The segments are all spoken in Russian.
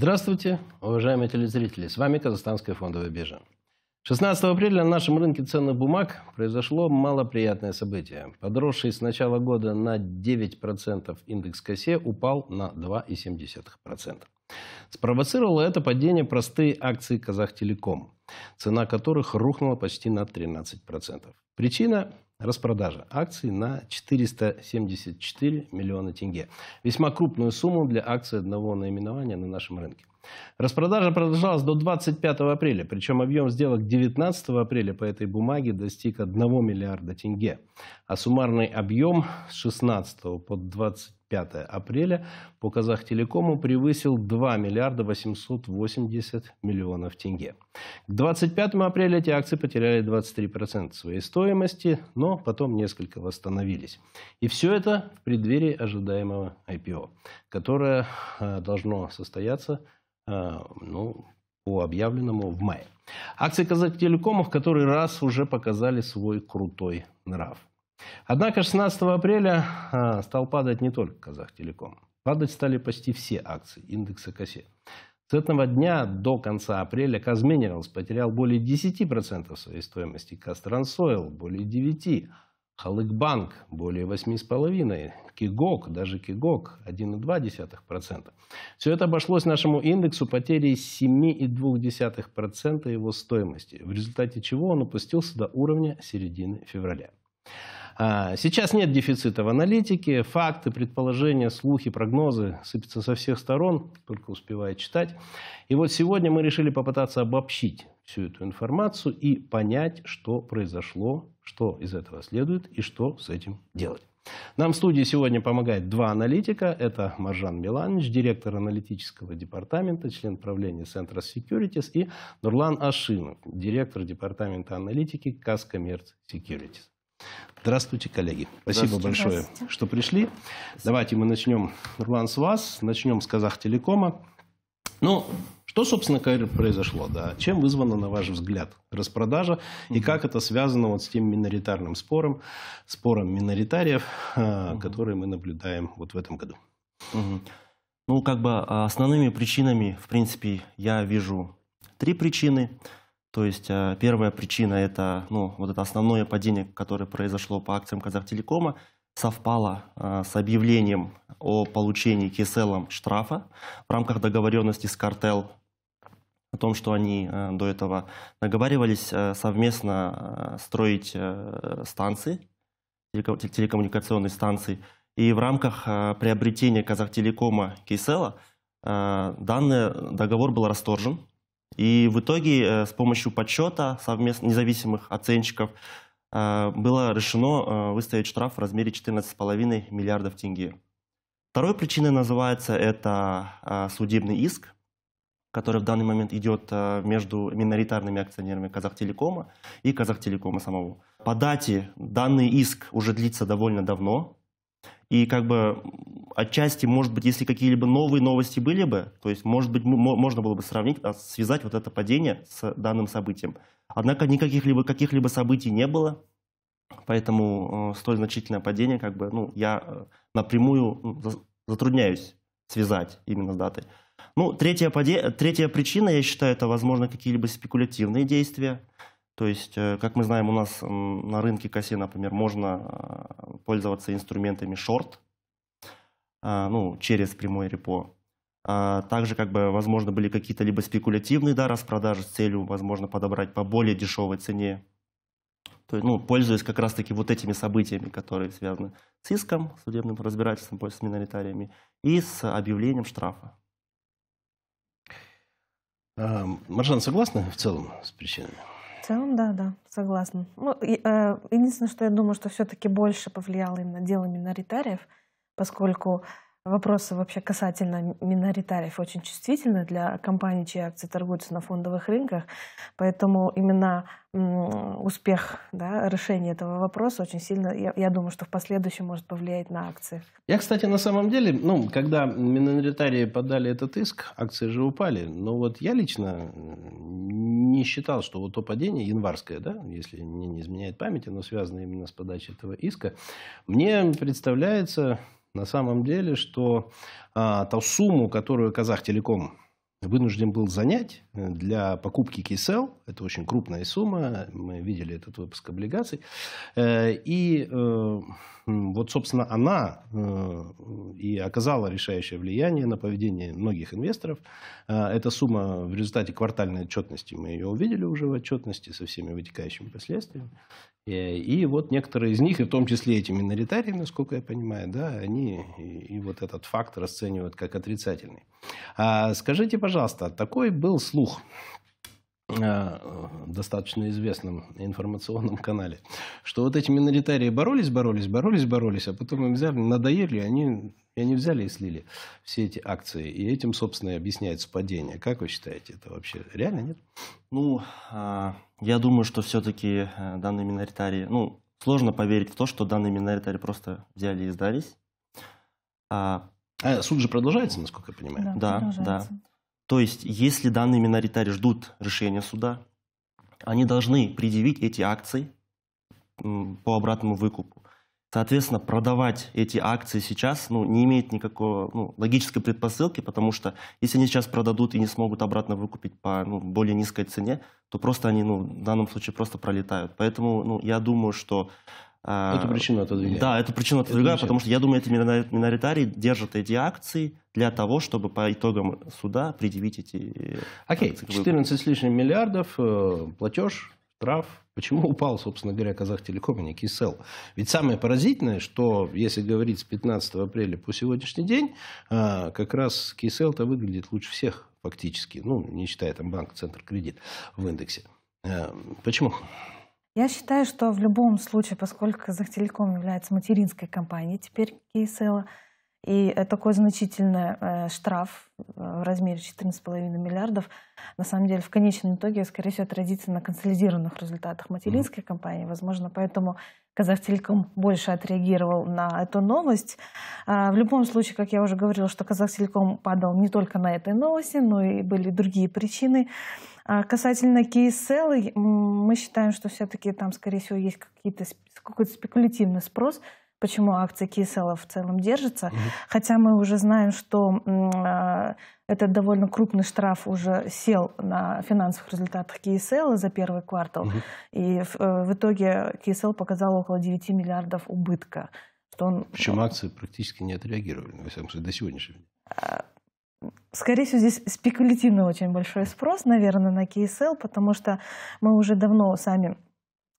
Здравствуйте, уважаемые телезрители. С вами Казахстанская фондовая биржа. 16 апреля на нашем рынке ценных бумаг произошло малоприятное событие. Подросший с начала года на 9% индекс КСЕ упал на 2,7%. Спровоцировало это падение простые акции Казахтелеком, цена которых рухнула почти на 13%. Причина – распродажа акций на 474 миллиона тенге. Весьма крупную сумму для акций одного наименования на нашем рынке. Распродажа продолжалась до 25 апреля, причем объем сделок 19 апреля по этой бумаге достиг 1 миллиарда тенге, а суммарный объем с 16 по 25 апреля по Казахтелекому превысил 2 миллиарда 880 миллионов тенге. К 25 апреля эти акции потеряли 23% своей стоимости, но потом несколько восстановились. И все это в преддверии ожидаемого IPO, которое э, должно состояться ну, по объявленному в мае. Акции Казахтелекома в который раз уже показали свой крутой нрав. Однако 16 апреля э, стал падать не только Казахтелеком. Падать стали почти все акции индекса КСЕ. С этого дня до конца апреля Казминералс потерял более 10% своей стоимости, Кастрансойл более 9%, Халыкбанк более 8,5%, Кигок, даже Кигок 1,2%. Все это обошлось нашему индексу потерей 7,2% его стоимости, в результате чего он опустился до уровня середины февраля. А, сейчас нет дефицита в аналитике, факты, предположения, слухи, прогнозы сыпятся со всех сторон, только успевает читать. И вот сегодня мы решили попытаться обобщить всю эту информацию и понять, что произошло, что из этого следует и что с этим делать. Нам в студии сегодня помогает два аналитика. Это Маржан Миланович, директор аналитического департамента, член правления Центра Securities, и Нурлан Ашинов, директор департамента аналитики Каскоммерц Securities. Здравствуйте, коллеги. Спасибо Здравствуйте. большое, Здравствуйте. что пришли. Давайте мы начнем, Нурлан, с вас. Начнем с Казахтелекома. Ну, что, собственно говоря, произошло? Да? Чем вызвана, на ваш взгляд, распродажа? И как это связано вот с тем миноритарным спором, спором миноритариев, угу. который мы наблюдаем вот в этом году? Ну, как бы а, основными причинами, в принципе, я вижу три причины. То есть а, первая причина – это ну, вот это основное падение, которое произошло по акциям Казахтелекома – совпало а, с объявлением о получении Киселом штрафа в рамках договоренности с картел о том, что они а, до этого договаривались а, совместно строить станции, телекоммуникационные станции. И в рамках приобретения Казахтелекома Кисела данный договор был расторжен. И в итоге с помощью подсчета совместно независимых оценщиков было решено выставить штраф в размере 14,5 миллиардов тенге. Второй причиной называется это судебный иск, который в данный момент идет между миноритарными акционерами Казахтелекома и Казахтелекома самого. По дате данный иск уже длится довольно давно. И как бы отчасти, может быть, если какие-либо новые новости были бы, то есть, может быть, можно было бы сравнить, связать вот это падение с данным событием. Однако никаких либо каких-либо событий не было, поэтому э, столь значительное падение, как бы, ну, я э, напрямую ну, затрудняюсь связать именно с датой. Ну, третья, поде... третья причина, я считаю, это, возможно, какие-либо спекулятивные действия. То есть, э, как мы знаем, у нас на рынке косе, например, можно пользоваться инструментами шорт, ну, через прямой репо. А, также, как бы, возможно, были какие-то либо спекулятивные да, распродажи с целью, возможно, подобрать по более дешевой цене. То есть, ну, пользуясь как раз-таки вот этими событиями, которые связаны с иском, судебным разбирательством с миноритариями и с объявлением штрафа. А, Маржан, согласна в целом с причинами? В целом, да, да, согласна. Ну, и, э, единственное, что я думаю, что все-таки больше повлияло именно дело миноритариев, поскольку Вопросы вообще касательно миноритариев очень чувствительны для компаний, чьи акции торгуются на фондовых рынках. Поэтому именно успех да, решения этого вопроса очень сильно, я, я думаю, что в последующем может повлиять на акции. Я, кстати, на самом деле, ну, когда миноритарии подали этот иск, акции же упали. Но вот я лично не считал, что вот то падение январское, да, если мне не изменяет память, оно связано именно с подачей этого иска, мне представляется на самом деле, что а, ту сумму, которую Казахтелеком вынужден был занять для покупки Кисел. Это очень крупная сумма. Мы видели этот выпуск облигаций. Э, и э, вот, собственно, она и оказала решающее влияние на поведение многих инвесторов. Эта сумма в результате квартальной отчетности, мы ее увидели уже в отчетности со всеми вытекающими последствиями. И вот некоторые из них, и в том числе эти миноритарии, насколько я понимаю, да, они и вот этот факт расценивают как отрицательный. А скажите, пожалуйста, такой был слух э, достаточно известном информационном канале, что вот эти миноритарии боролись, боролись, боролись, боролись, а потом им взяли, надоели, они, и они взяли и слили все эти акции. И этим, собственно, и объясняется падение. Как вы считаете, это вообще реально, нет? Ну, а, я думаю, что все-таки э, данные миноритарии, ну, сложно поверить в то, что данные миноритарии просто взяли и сдались. А, а суд же продолжается, насколько я понимаю? Да, да, да. То есть, если данные миноритарии ждут решения суда, они должны предъявить эти акции по обратному выкупу. Соответственно, продавать эти акции сейчас ну, не имеет никакой ну, логической предпосылки, потому что если они сейчас продадут и не смогут обратно выкупить по ну, более низкой цене, то просто они ну, в данном случае просто пролетают. Поэтому ну, я думаю, что... Э, эту причину отодвигаю. Да, эту причину отодвигаю, это потому что я думаю, эти миноритарии держат эти акции для того, чтобы по итогам суда предъявить эти Окей, okay. 14 с лишним миллиардов, э, платеж, штраф, Почему упал, собственно говоря, Казахтелеком, а не Кисел? Ведь самое поразительное, что если говорить с 15 апреля по сегодняшний день, а, как раз Кисел-то выглядит лучше всех фактически, ну, не считая там банк Центр Кредит в индексе. А, почему? Я считаю, что в любом случае, поскольку Казахтелеком является материнской компанией теперь Кисела, и такой значительный э, штраф э, в размере 14,5 миллиардов, на самом деле, в конечном итоге, скорее всего, отразится на консолидированных результатах материнской mm-hmm. компании. Возможно, поэтому Казахтелеком больше отреагировал на эту новость. А, в любом случае, как я уже говорила, что Казахтелеком падал не только на этой новости, но и были другие причины. А касательно KSL, мы считаем, что все-таки там, скорее всего, есть какие-то, какой-то спекулятивный спрос – почему акции Киселла в целом держатся. Угу. Хотя мы уже знаем, что э, этот довольно крупный штраф уже сел на финансовых результатах Киселла за первый квартал. Угу. И в, э, в итоге Кисел показал около 9 миллиардов убытка. Что он, Причем акции практически не отреагировали, во всяком случае, до сегодняшнего дня. Скорее всего, здесь спекулятивный очень большой спрос, наверное, на KSL, потому что мы уже давно сами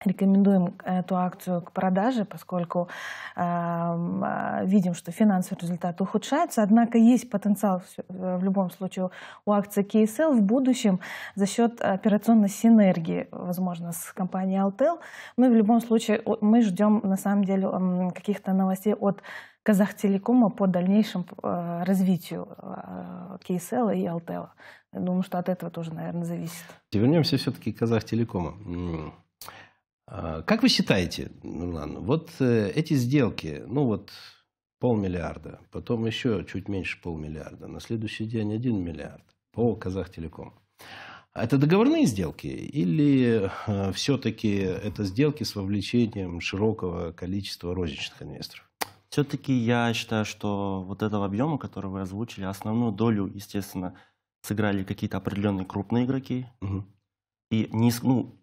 рекомендуем эту акцию к продаже, поскольку э, видим, что финансовый результат ухудшается. Однако есть потенциал в любом случае у акции KSL в будущем за счет операционной синергии, возможно, с компанией Altel. Ну в любом случае мы ждем на самом деле каких-то новостей от Казахтелекома по дальнейшему э, развитию э, KSL и Altel. Я думаю, что от этого тоже, наверное, зависит. Вернемся все-таки к Казахтелекому. А, как вы считаете, Нурлан, вот э, эти сделки, ну вот полмиллиарда, потом еще чуть меньше полмиллиарда, на следующий день один миллиард по Казахтелеком. Это договорные сделки или все-таки это сделки с вовлечением широкого количества розничных инвесторов? Все-таки я считаю, что вот этого объема, который вы озвучили, основную долю, естественно, сыграли какие-то определенные крупные игроки. Угу. И не, ну,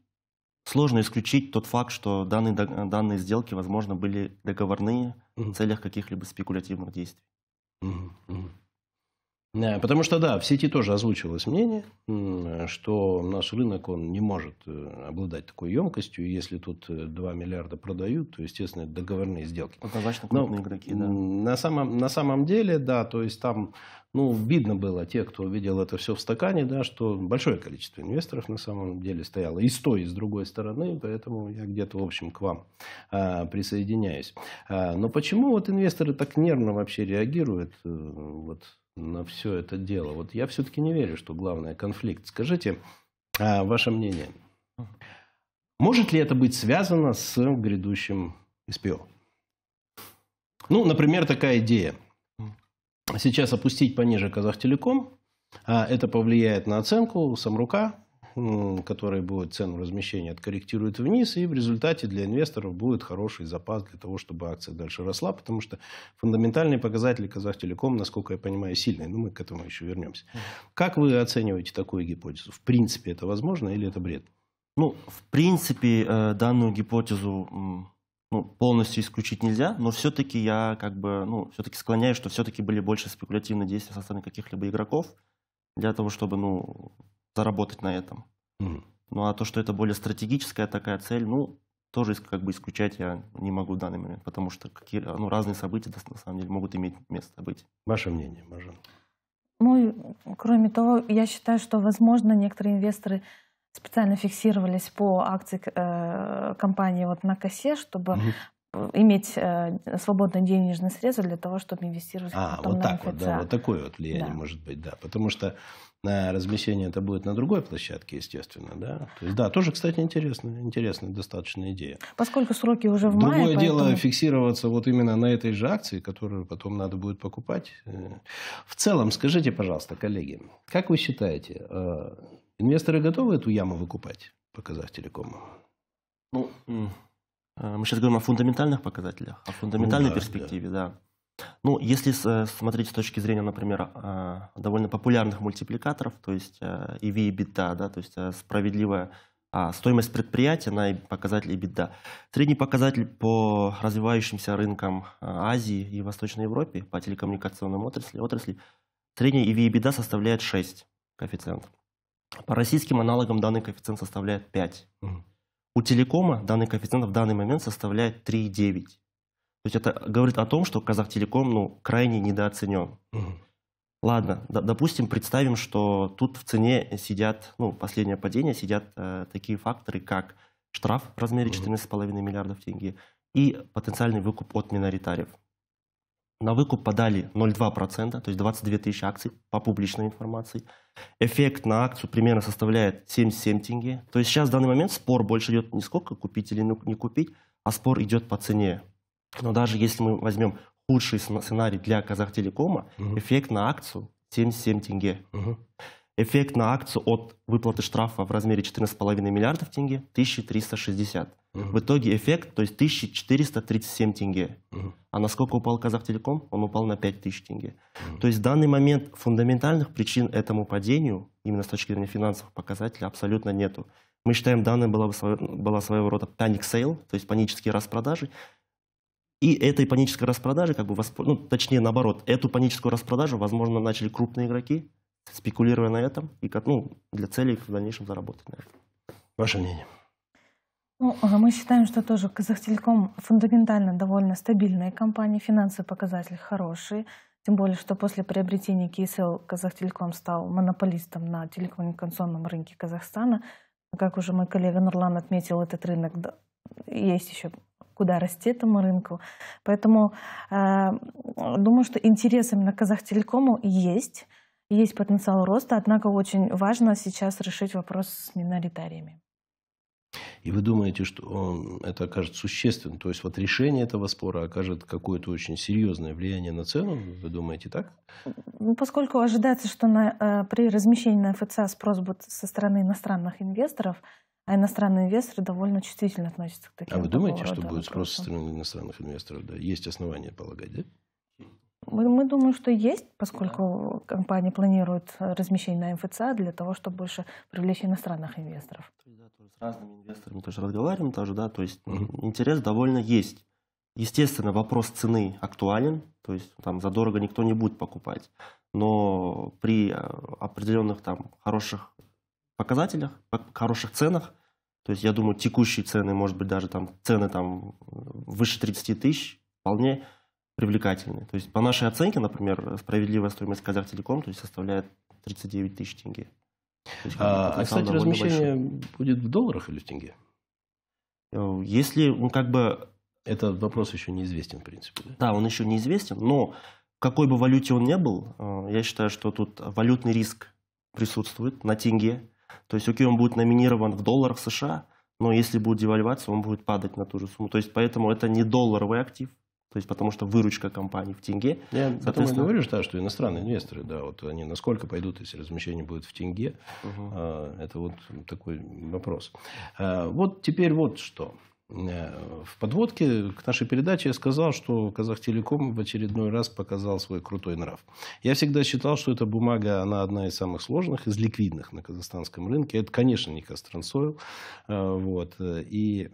Сложно исключить тот факт, что данные, данные сделки, возможно, были договорные угу. в целях каких-либо спекулятивных действий. Угу, угу. Да, потому что, да, в сети тоже озвучивалось мнение, что наш рынок, он не может э, обладать такой емкостью. Если тут 2 э, миллиарда продают, то, естественно, это договорные сделки. Однозначно крупные Но, игроки, да. На самом, на самом деле, да, то есть там ну, видно было, те, кто видел это все в стакане, да, что большое количество инвесторов на самом деле стояло и с той, и с другой стороны, поэтому я где-то, в общем, к вам а, присоединяюсь. А, но почему вот инвесторы так нервно вообще реагируют вот, на все это дело? Вот я все-таки не верю, что главное конфликт. Скажите а, ваше мнение. Может ли это быть связано с грядущим СПО? Ну, например, такая идея – сейчас опустить пониже Казахтелеком, а это повлияет на оценку Самрука, который будет цену размещения откорректирует вниз, и в результате для инвесторов будет хороший запас для того, чтобы акция дальше росла, потому что фундаментальные показатели Казахтелеком, насколько я понимаю, сильные. Но мы к этому еще вернемся. Как вы оцениваете такую гипотезу? В принципе, это возможно или это бред? Ну, в принципе, э, данную гипотезу ну, полностью исключить нельзя, но все-таки я как бы, ну, все-таки склоняюсь, что все-таки были больше спекулятивные действия со стороны каких-либо игроков для того, чтобы, ну, заработать на этом. Mm. Ну, а то, что это более стратегическая такая цель, ну, тоже как бы исключать я не могу в данный момент, потому что какие, ну, разные события на самом деле могут иметь место быть. Ваше мнение, Мажан? Ну, кроме того, я считаю, что, возможно, некоторые инвесторы специально фиксировались по акции э, компании вот на косе, чтобы угу. иметь э, свободные денежные средства для того, чтобы инвестировать а, потом вот на так МФЦ. вот, да, вот такое вот влияние да. может быть, да, потому что на размещение это будет на другой площадке, естественно, да. То есть, да, тоже, кстати, интересная, интересная достаточно идея. Поскольку сроки уже в Другое мае, Другое дело поэтому... фиксироваться вот именно на этой же акции, которую потом надо будет покупать. Э, в целом, скажите, пожалуйста, коллеги, как вы считаете, э, Инвесторы готовы эту яму выкупать по Казахтелекому? Ну, э, мы сейчас говорим о фундаментальных показателях, о фундаментальной ну, да, перспективе, да. да. Ну, если смотреть с точки зрения, например, э, довольно популярных мультипликаторов, то есть EV и EBITDA, да, то есть э, справедливая а стоимость предприятия на показатель EBITDA. Средний показатель по развивающимся рынкам Азии и Восточной Европе по телекоммуникационным отрасли, отрасли средний EV EBITDA составляет 6 коэффициент. По российским аналогам данный коэффициент составляет 5. Угу. У телекома данный коэффициент в данный момент составляет 3,9. То есть это говорит о том, что Казахтелеком ну, крайне недооценен. Угу. Ладно, допустим, представим, что тут в цене сидят, ну, последнее падение, сидят э, такие факторы, как штраф в размере 14,5 миллиардов тенге и потенциальный выкуп от миноритариев. На выкуп подали 0,2%, то есть 22 тысячи акций по публичной информации. Эффект на акцию примерно составляет 77 тенге. То есть сейчас в данный момент спор больше идет не сколько купить или не купить, а спор идет по цене. Но даже если мы возьмем худший сценарий для Казахтелекома, угу. эффект на акцию 77 тенге. Угу. Эффект на акцию от выплаты штрафа в размере 14,5 миллиардов тенге 1360. Угу. В итоге эффект, то есть 1437 тенге. Угу. А насколько упал Казахтелеком? Он упал на 5000 тенге. Угу. То есть в данный момент фундаментальных причин этому падению, именно с точки зрения финансовых показателей, абсолютно нету. Мы считаем, данная была, была своего рода panic sale, то есть панические распродажи. И этой панической распродажи, как бы, восп... ну, точнее наоборот, эту паническую распродажу, возможно, начали крупные игроки, спекулируя на этом, и ну, для целей в дальнейшем заработать на этом. Ваше мнение? Ну, мы считаем, что тоже Казахтелеком фундаментально довольно стабильная компания, финансовые показатели хорошие. Тем более, что после приобретения КСЛ Казахтелеком стал монополистом на телекоммуникационном рынке Казахстана. Как уже мой коллега Нурлан отметил, этот рынок есть еще куда расти этому рынку. Поэтому э, думаю, что интерес именно к Казахтелекому есть, есть потенциал роста, однако очень важно сейчас решить вопрос с миноритариями. И вы думаете, что он, это окажет существенным, то есть вот решение этого спора окажет какое-то очень серьезное влияние на цену, вы думаете так? Ну, поскольку ожидается, что на, э, при размещении на ФЦА спрос будет со стороны иностранных инвесторов, а иностранные инвесторы довольно чувствительно относятся к таким А вы думаете, что будет спрос со стороны иностранных инвесторов? Да? Есть основания полагать, да? Мы, мы думаем, что есть, поскольку да. компания планирует размещение на МФЦА для того, чтобы больше привлечь иностранных инвесторов. Да, то есть с разными инвесторами тоже разговариваем тоже, да, то есть mm-hmm. интерес довольно есть. Естественно, вопрос цены актуален, то есть там задорого никто не будет покупать, но при э, определенных там хороших показателях, хороших ценах, то есть я думаю, текущие цены, может быть, даже там цены там выше 30 тысяч, вполне привлекательны. То есть по нашей оценке, например, справедливая стоимость Казахтелеком то есть составляет 39 тысяч тенге. Есть, а, а, кстати, размещение большой. будет в долларах или в тенге? Э, если, ну, как бы... Этот вопрос еще неизвестен, в принципе. Да, да он еще неизвестен, но в какой бы валюте он ни был, э, я считаю, что тут валютный риск присутствует на тенге. То есть, окей, он будет номинирован в долларах США, но если будет девальвация, он будет падать на ту же сумму. То есть, поэтому это не долларовый актив, то есть потому что выручка компании в тенге. Я потому и говорю, что, что иностранные инвесторы, да, вот они насколько пойдут, если размещение будет в тенге, угу. это вот такой вопрос. А, вот теперь вот что. Э, в подводке к нашей передаче я сказал, что Казахтелеком в очередной раз показал свой крутой нрав. Я всегда считал, что эта бумага, она одна из самых сложных, из ликвидных на казахстанском рынке. Это, конечно, не Кастрансойл, э, вот, и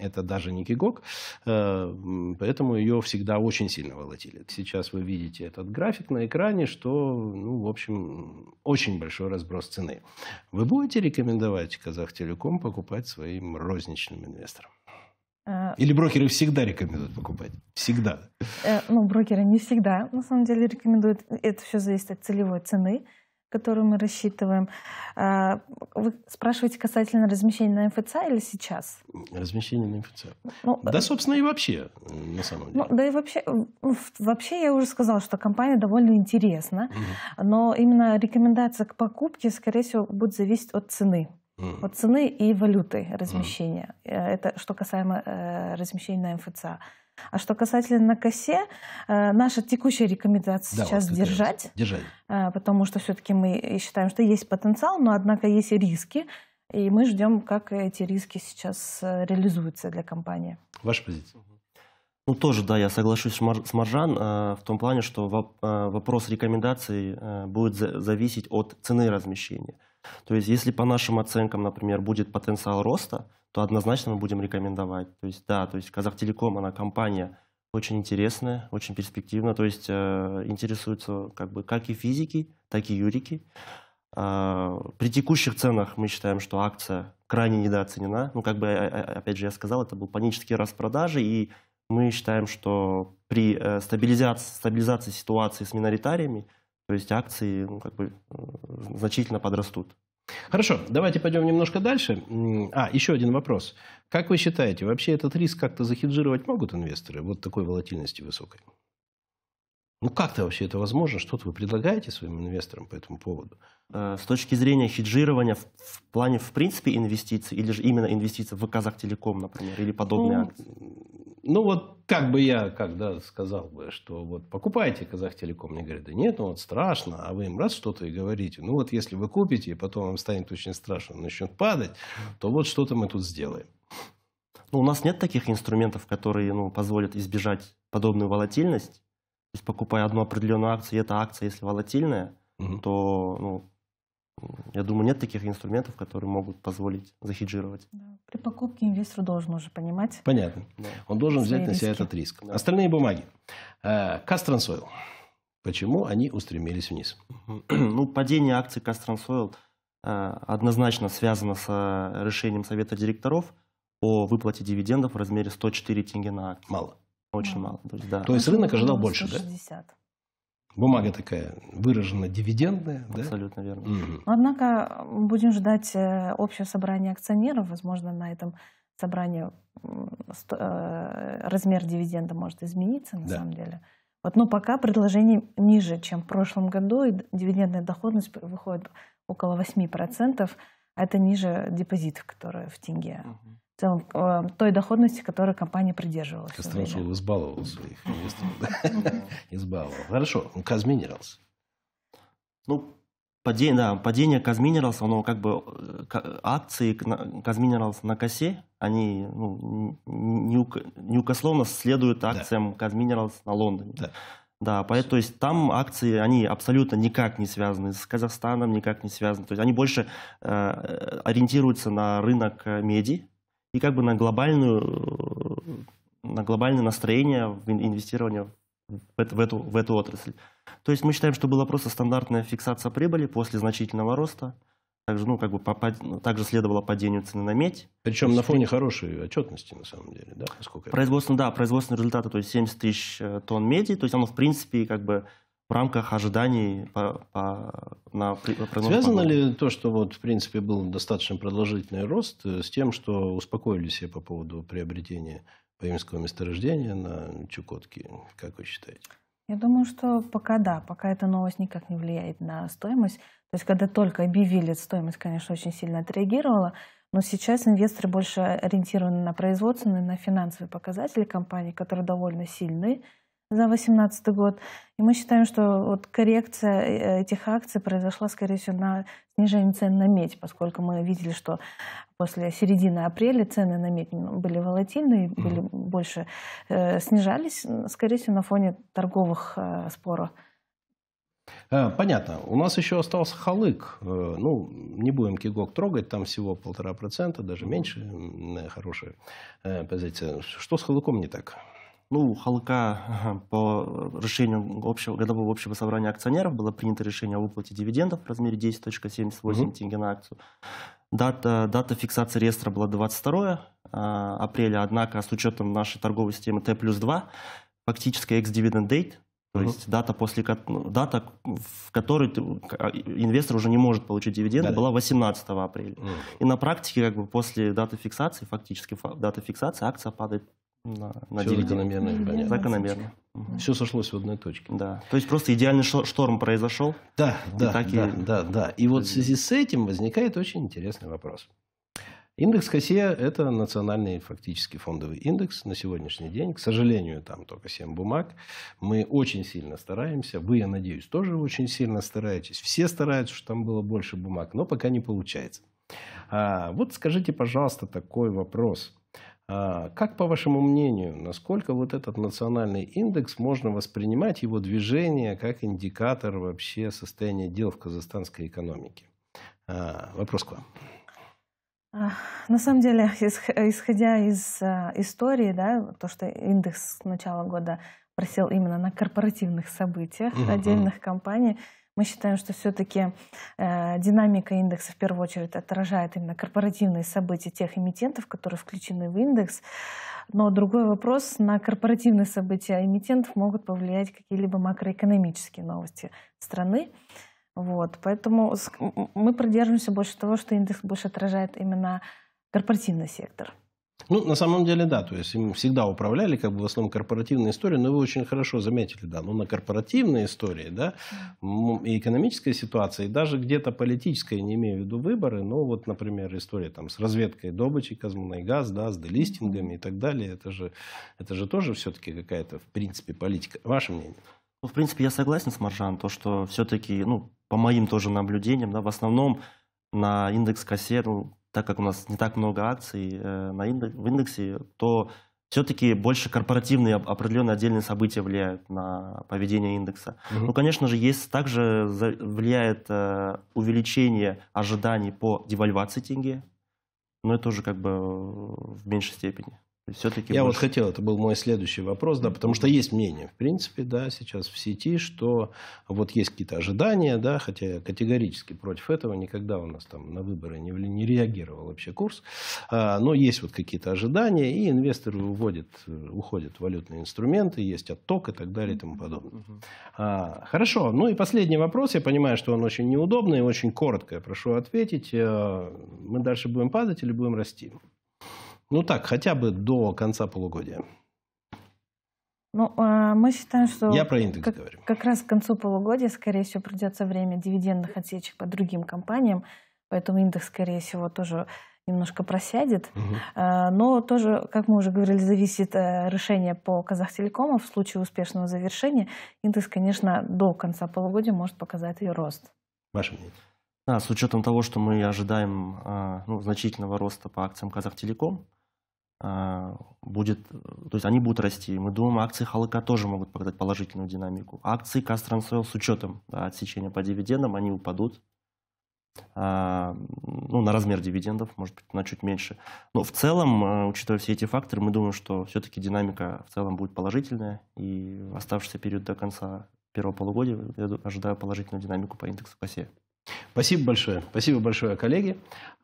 это даже не Кигок, э, поэтому ее всегда очень сильно волатилит. Сейчас вы видите этот график на экране, что, ну, в общем, очень большой разброс цены. Вы будете рекомендовать Казахтелеком покупать своим розничным инвесторам? Э, Или брокеры всегда рекомендуют покупать? Всегда. Э, ну, брокеры не всегда, на самом деле, рекомендуют. Это все зависит от целевой цены, которую мы рассчитываем. Э, вы спрашиваете касательно размещения на МФЦ или сейчас? Размещение на МФЦ. Ну, да, собственно, и вообще, на самом деле. Ну, да и вообще, вообще я уже сказала, что компания довольно интересна, угу. но именно рекомендация к покупке, скорее всего, будет зависеть от цены. Mm. От цены и валюты размещения. Mm. Это что касаемо э, размещения на МФЦ. А что касательно на косе, э, наша текущая рекомендация да, сейчас вот держать, держать, э, потому что все-таки мы считаем, что есть потенциал, но однако есть и риски, и мы ждем, как эти риски сейчас э, реализуются для компании. Ваша позиция? Ну, тоже, да, я соглашусь с Маржан э, в том плане, что воп, вопрос рекомендаций будет за, зависеть от цены размещения. То есть, если по нашим оценкам, например, будет потенциал роста, то однозначно мы будем рекомендовать. То есть, да, то есть Казахтелеком, она компания очень интересная, очень перспективная, то есть э, интересуются как бы как и физики, так и юрики. Э, при текущих ценах мы считаем, что акция крайне недооценена. Ну, как бы, опять же, я сказал, это был панический распродажи, и мы считаем, что при э, стабилизации, стабилизации ситуации с миноритариями то есть акции ну, как бы э, значительно подрастут. Хорошо, давайте пойдем немножко дальше. А, еще один вопрос. Как вы считаете, вообще этот риск как-то захеджировать могут инвесторы вот такой волатильности высокой? Ну, как-то вообще это возможно? Что-то вы предлагаете своим инвесторам по этому поводу? Э, с точки зрения хеджирования в, в плане, в принципе, инвестиций, или же именно инвестиций в Казахтелеком, например, или подобные ну, акции? Ну вот как бы я когда сказал бы, что вот покупайте Казахтелеком, мне говорят, да нет, ну вот страшно, а вы им раз что-то и говорите, ну вот если вы купите, и потом вам станет очень страшно, начнет падать, то вот что-то мы тут сделаем. Ну, у нас нет таких инструментов, которые ну, позволят избежать подобную волатильность. То есть покупая одну определенную акцию, и эта акция, если волатильная, угу. то ну, я думаю, нет таких инструментов, которые могут позволить захеджировать. Да. При покупке инвестор должен уже понимать. Понятно. Да. Он должен взять на себя этот риск. Да. Остальные бумаги. Кастрансойл. Э, Почему они устремились вниз? Ну, падение акций Кастрансойл э, однозначно связано с э, решением Совета директоров о выплате дивидендов в размере 104 тенге на акцию. Мало. Очень мало. То есть, да. То есть рынок ожидал больше, 160. да? Бумага такая выражена дивидендная, Абсолютно да? верно. Угу. Однако будем ждать э, общее собрание акционеров. Возможно, на этом собрании э, размер дивиденда может измениться на да. самом деле. Вот, но пока предложение ниже, чем в прошлом году, и дивидендная доходность выходит около 8%, а это ниже депозитов, которые в тенге. Угу целом э, той доходности, которой компания придерживалась. Костромшул избаловал своих инвесторов. Избаловал. Хорошо. Казминералс. Ну, падение, да, падение Казминералс, оно как бы э, акции Казминералс на косе, они ну, неукословно следуют акциям. Казминералс на Лондоне. Да. Да, поэтому, то есть там акции, они абсолютно никак не связаны с Казахстаном, никак не связаны. То есть они больше э, ориентируются на рынок э, меди, и как бы на глобальную, на глобальное настроение в инвестирование в эту, в, эту, в эту отрасль. То есть мы считаем, что была просто стандартная фиксация прибыли после значительного роста. Также, ну, как бы, по, ну, также следовало падению цены на медь. Причем на фоне хорошей отчетности, на самом деле, да? Сколько производственные, да, производственные результаты, то есть 70 тысяч тонн меди, то есть оно, в принципе, как бы в рамках ожиданий по, по, на прогноз Связано погоды. ли то, что вот в принципе был достаточно продолжительный рост, э, с тем, что успокоились все по поводу приобретения Паимского месторождения на Чукотке? Как вы считаете? Я думаю, что пока да, пока эта новость никак не влияет на стоимость. То есть, когда только объявили, стоимость, конечно, очень сильно отреагировала. Но сейчас инвесторы больше ориентированы на производственные, на финансовые показатели компании, которые довольно сильные за 2018 год. И мы считаем, что вот коррекция э, этих акций произошла, скорее всего, на снижение цен на медь, поскольку мы видели, что после середины апреля цены на медь были волатильные, были mm-hmm. больше э, снижались, скорее всего, на фоне торговых э, споров. Э, понятно. У нас еще остался халык. Э, ну, не будем кигок трогать, там всего полтора процента, даже меньше. Хорошая позиция. Что с халыком не так? Ну, Халка по решению общего, годового общего собрания акционеров было принято решение о выплате дивидендов в размере 10.78 угу. тенге на акцию. Дата, дата фиксации реестра была 22 а, апреля, однако с учетом нашей торговой системы Т плюс 2, фактически ex-dividend date, то uh-huh. есть дата, после, ну, дата, в которой а, инвестор уже не может получить дивиденды, да, была 18 апреля. Uh-huh. И на практике, как бы после даты фиксации, фактически дата фиксации, акция падает на, на Все закономерно понятно. Закономерно. Угу. Все сошлось в одной точке. Да. То есть просто идеальный шторм произошел. Да, да, да, и... да, да. И вот в связи с этим возникает очень интересный вопрос. Индекс ХАСЕ – это национальный фактически фондовый индекс на сегодняшний день. К сожалению, там только 7 бумаг. Мы очень сильно стараемся. Вы, я надеюсь, тоже очень сильно стараетесь. Все стараются, чтобы там было больше бумаг, но пока не получается. А, вот скажите, пожалуйста, такой вопрос. А, как, по вашему мнению, насколько вот этот национальный индекс можно воспринимать, его движение, как индикатор вообще состояния дел в казахстанской экономике? А, вопрос к вам. А, на самом деле, исходя из истории, да, то, что индекс с начала года просел именно на корпоративных событиях угу. отдельных компаний, мы считаем, что все-таки э, динамика индекса в первую очередь отражает именно корпоративные события тех эмитентов, которые включены в индекс. Но другой вопрос, на корпоративные события эмитентов могут повлиять какие-либо макроэкономические новости страны. Вот, поэтому мы придерживаемся больше того, что индекс больше отражает именно корпоративный сектор. Ну, на самом деле, да. То есть им всегда управляли как бы в основном корпоративные истории, но вы очень хорошо заметили, да. Но на корпоративные истории, да, и экономическая ситуация, и даже где-то политическая, не имею в виду выборы, но вот, например, история там с разведкой добычи газ, да, с делистингами и так далее, это же, это же тоже все-таки какая-то, в принципе, политика. Ваше мнение? Ну, в принципе, я согласен с Маржан, то, что все-таки, ну, по моим тоже наблюдениям, да, в основном на индекс косе, ну, так как у нас не так много акций э, на индекс, в индексе, то все-таки больше корпоративные определенные отдельные события влияют на поведение индекса. Угу. Ну, конечно же, есть также влияет э, увеличение ожиданий по девальвации тенге, но это уже как бы в меньшей степени. Все-таки Я больше... вот хотел, это был мой следующий вопрос, да, потому что есть мнение, в принципе, да, сейчас в сети, что вот есть какие-то ожидания, да, хотя я категорически против этого, никогда у нас там на выборы не, не реагировал вообще курс, а, но есть вот какие-то ожидания, и инвесторы уводят, уходят в валютные инструменты, есть отток и так далее и тому подобное. А, хорошо, ну и последний вопрос, я понимаю, что он очень неудобный, очень коротко, я прошу ответить, а, мы дальше будем падать или будем расти? Ну так, хотя бы до конца полугодия. Ну, а, мы считаем, что Я про индекс как, говорю. как раз к концу полугодия, скорее всего, придется время дивидендных отсечек по другим компаниям, поэтому индекс, скорее всего, тоже немножко просядет. Угу. Но тоже, как мы уже говорили, зависит э, решение по Казахтелекому. В случае успешного завершения индекс, конечно, до конца полугодия может показать и рост. Ваше мнение? Да, с учетом того, что мы ожидаем а, ну, значительного роста по акциям Казахтелеком, будет, то есть они будут расти. Мы думаем, акции Халыка тоже могут показать положительную динамику. Акции Кастрансойл с учетом да, отсечения по дивидендам, они упадут. А, ну, на размер дивидендов, может быть, на чуть меньше. Но в целом, а, учитывая все эти факторы, мы думаем, что все-таки динамика в целом будет положительная. И оставшийся период до конца первого полугодия я ожидаю положительную динамику по индексу КОСЕ. Спасибо большое. Спасибо большое, коллеги.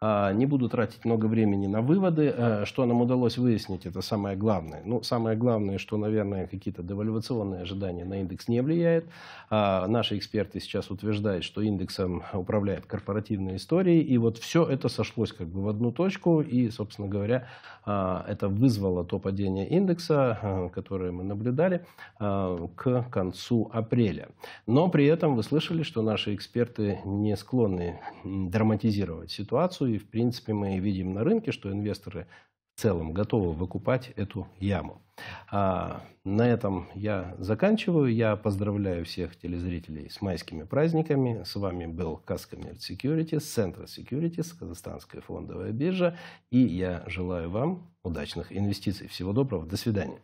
А, не буду тратить много времени на выводы. А, что нам удалось выяснить, это самое главное. Ну, самое главное, что, наверное, какие-то девальвационные ожидания на индекс не влияют. А, наши эксперты сейчас утверждают, что индексом управляет корпоративные истории. И вот все это сошлось как бы в одну точку. И, собственно говоря, это вызвало то падение индекса, которое мы наблюдали к концу апреля. Но при этом вы слышали, что наши эксперты не склонны драматизировать ситуацию И, в принципе, мы видим на рынке, что инвесторы в целом готовы выкупать эту яму. А на этом я заканчиваю. Я поздравляю всех телезрителей с майскими праздниками. С вами был Каскоммерц Securities, Центр Securities, Казахстанская фондовая биржа. И я желаю вам удачных инвестиций. Всего доброго. До свидания.